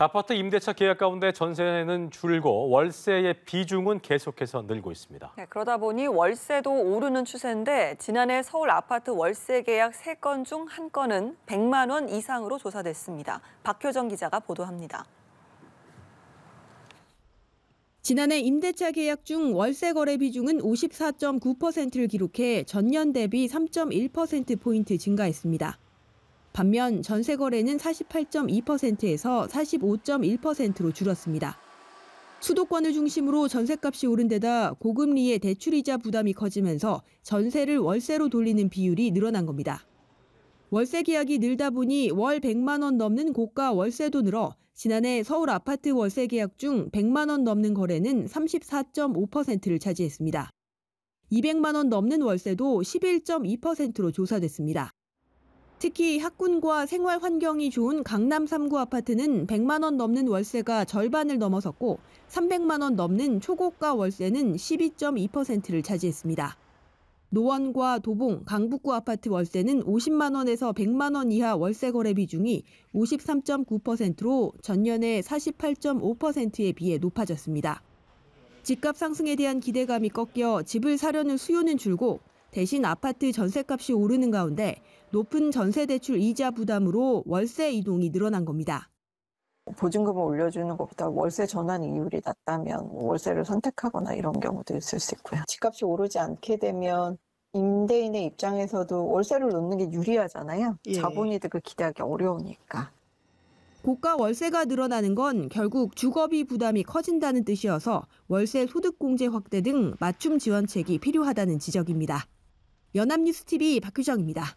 아파트 임대차 계약 가운데 전세는 줄고 월세의 비중은 계속해서 늘고 있습니다. 네, 그러다 보니 월세도 오르는 추세인데 지난해 서울 아파트 월세 계약 3건 중한 건은 100만 원 이상으로 조사됐습니다. 박효정 기자가 보도합니다. 지난해 임대차 계약 중 월세 거래 비중은 54.9%를 기록해 전년 대비 3.1%포인트 증가했습니다. 반면 전세 거래는 48.2%에서 45.1%로 줄었습니다. 수도권을 중심으로 전세값이 오른 데다 고금리의 대출이자 부담이 커지면서 전세를 월세로 돌리는 비율이 늘어난 겁니다. 월세 계약이 늘다 보니 월 100만 원 넘는 고가 월세도 늘어 지난해 서울 아파트 월세 계약 중 100만 원 넘는 거래는 34.5%를 차지했습니다. 200만 원 넘는 월세도 11.2%로 조사됐습니다. 특히 학군과 생활 환경이 좋은 강남 3구 아파트는 100만 원 넘는 월세가 절반을 넘어섰고 300만 원 넘는 초고가 월세는 12.2%를 차지했습니다. 노원과 도봉, 강북구 아파트 월세는 50만 원에서 100만 원 이하 월세 거래 비중이 53.9%로 전년의 48.5%에 비해 높아졌습니다. 집값 상승에 대한 기대감이 꺾여 집을 사려는 수요는 줄고 대신 아파트 전세값이 오르는 가운데 높은 전세 대출 이자 부담으로 월세 이동이 늘어난 겁니다. 보증금을 올려주는 것보다 월세 전환 이율이 낮다면 월세를 선택하거나 이런 경우도 있을 수 있고요. 집값이 오르지 않게 되면 임대인의 입장에서도 월세를 놓는 게 유리하잖아요. 예. 자본이득을 기대하기 어려우니까. 고가 월세가 늘어나는 건 결국 주거비 부담이 커진다는 뜻이어서 월세 소득 공제 확대 등 맞춤 지원책이 필요하다는 지적입니다. 연합뉴스 TV 박규정입니다.